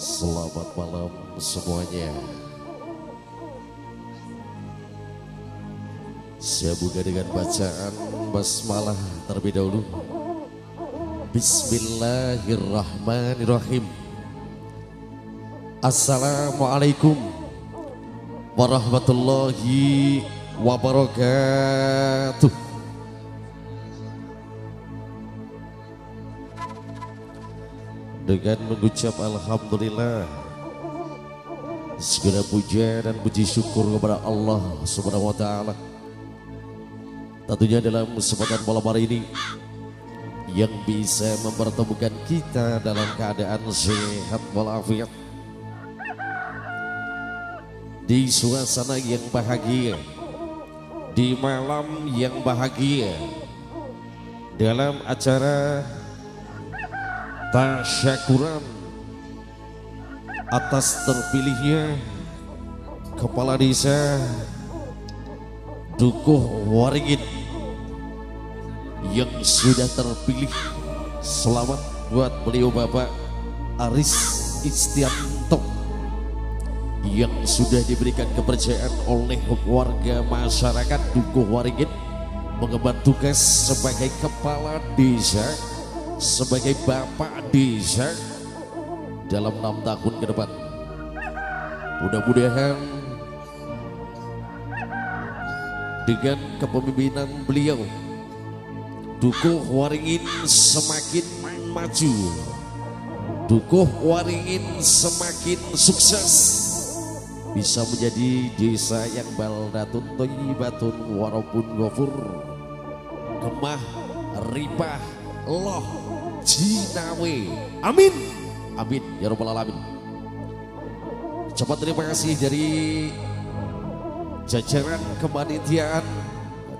Selamat malam semuanya. Saya buka dengan bacaan basmalah terlebih dahulu. Bismillahirrahmanirrahim. Assalamualaikum warahmatullahi wabarakatuh. Dengan mengucap Alhamdulillah Segala puja dan puji syukur kepada Allah Subhanahu wa taala. Tentunya dalam kesempatan malam hari ini yang bisa mempertemukan kita dalam keadaan sehat walafiat di suasana yang bahagia di malam yang bahagia dalam acara tasyakuran atas terpilihnya Kepala Desa Dukuh Waringin yang sudah terpilih. Selamat buat beliau Bapak Aris Istianto yang sudah diberikan kepercayaan oleh warga masyarakat Dukuh Waringin mengemban tugas sebagai kepala desa sebagai bapak desa dalam enam tahun ke depan. Mudah-mudahan dengan kepemimpinan beliau, Dukuh Waringin semakin maju. Dukuh Waringin semakin sukses. Bisa menjadi desa yang baldatun toyibatun walaupun gofur. Gemah, ripah, loh, jinawe. Amin. Amin ya rabbal alamin. Cepat terima kasih dari jajaran kepanitiaan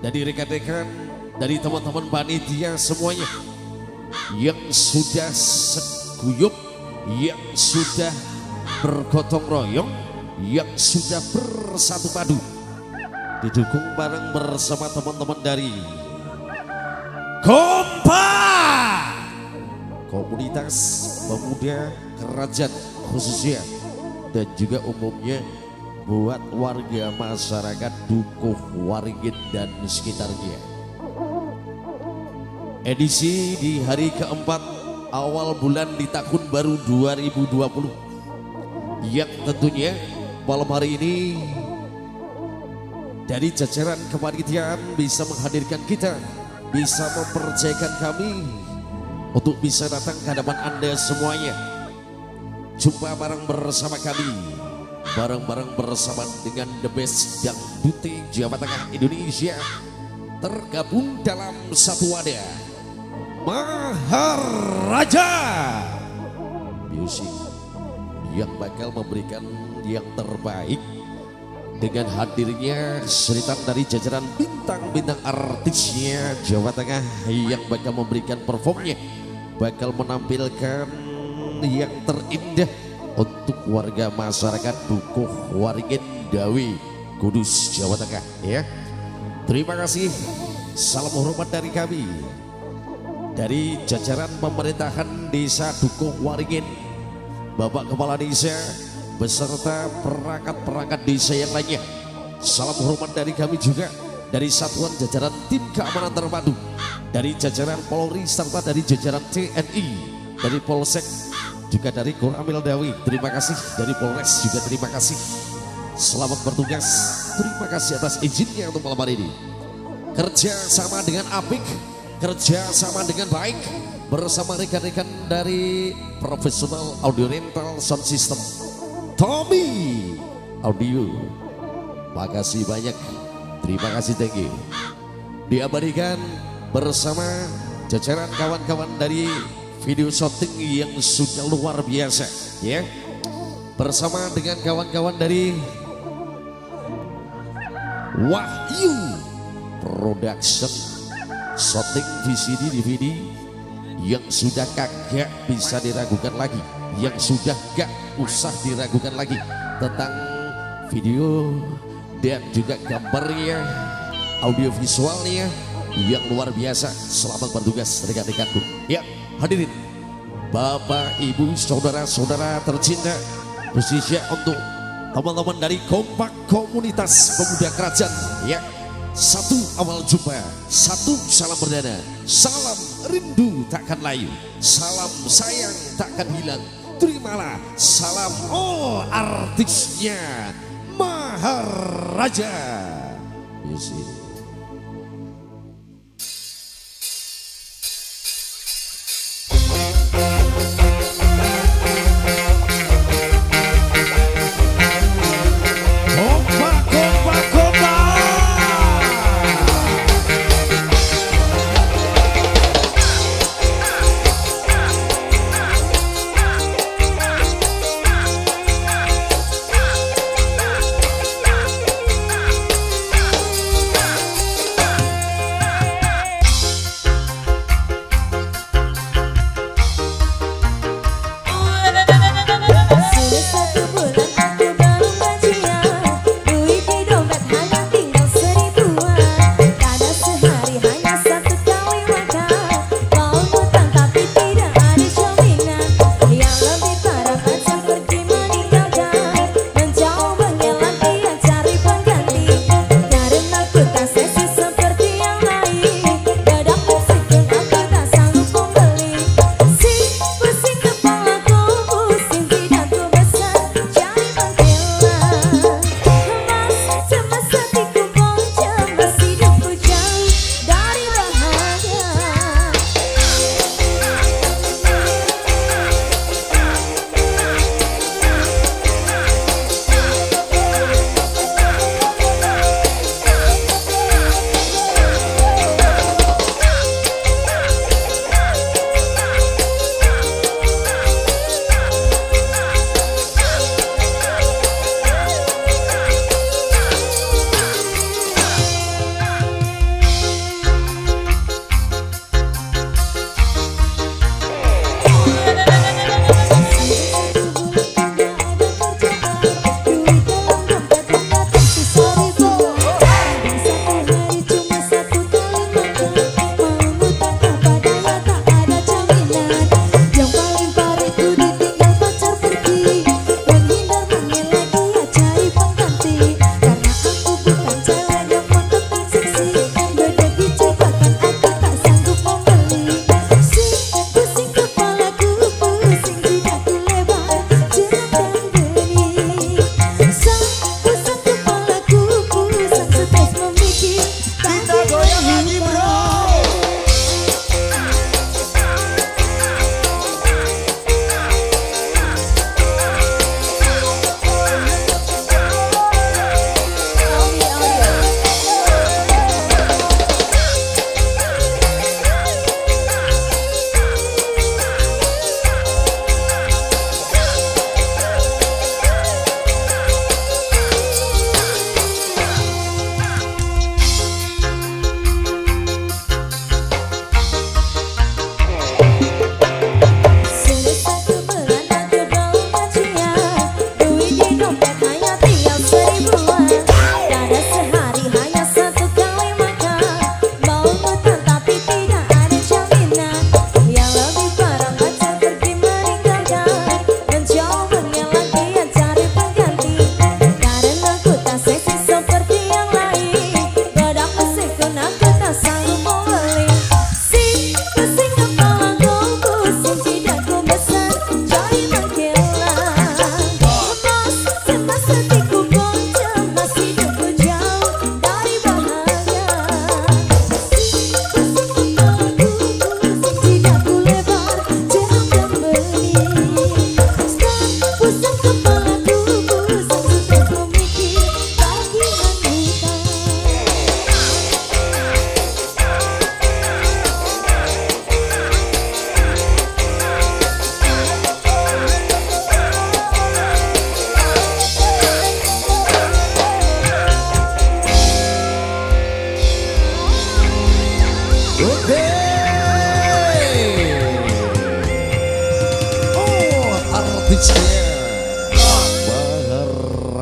dari rekan-rekan dari teman-teman panitia semuanya yang sudah seguyup, yang sudah bergotong royong, yang sudah bersatu padu didukung bareng bersama teman-teman dari Kompak komunitas pemuda kerajaan khususnya dan juga umumnya buat warga masyarakat Dukuh Waringin dan sekitarnya. Edisi di hari keempat awal bulan di tahun baru 2020 yang tentunya malam hari ini dari jajaran kepanitiaan bisa menghadirkan kita, bisa mempercayakan kami untuk bisa datang ke hadapan Anda semuanya. Jumpa bareng bersama kami, bareng-bareng bersama dengan The Best yang Duti Jawa Tengah Indonesia tergabung dalam satu wadah Maharaja Music yang bakal memberikan yang terbaik dengan hadirnya seritan dari jajaran bintang-bintang artisnya Jawa Tengah yang bakal memberikan performnya bakal menampilkan yang terindah untuk warga masyarakat Dukuh Waringin Dawi Kudus Jawa Tengah ya. Terima kasih. Salam hormat dari kami. Dari jajaran pemerintahan desa Dukuh Waringin Bapak Kepala Desa beserta perangkat-perangkat desa yang lainnya. Salam hormat dari kami juga dari satuan jajaran tim keamanan terpadu dari jajaran Polri serta dari jajaran TNI dari Polsek juga dari Koramil Dawi. Terima kasih. Dari Polres juga terima kasih. Selamat bertugas. Terima kasih atas izinnya untuk malam hari ini. Kerja sama dengan apik kerja sama dengan baik bersama rekan-rekan dari profesional audio rental sound system. Tommy Audio. Makasih banyak. Terima kasih thank you. Diabadikan bersama jajaran kawan-kawan dari video shooting yang sudah luar biasa ya. Bersama dengan kawan-kawan dari Wahyu Production shooting VCD DVD yang sudah kagak bisa diragukan lagi yang sudah gak usah diragukan lagi tentang video dan juga gambarnya audio visualnya yang luar biasa selamat bertugas rekan-rekanku ya hadirin Bapak, Ibu, Saudara-saudara tercinta Khususnya untuk teman-teman dari Kompak Komunitas Pemuda Kerajaan ya satu awal jumpa, satu salam perdana, salam rindu takkan layu, salam sayang takkan hilang. Terimalah salam oh artisnya Maharaja. Music.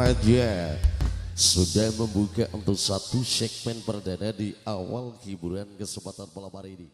Maharaja sudah membuka untuk satu segmen perdana di awal hiburan kesempatan malam hari ini.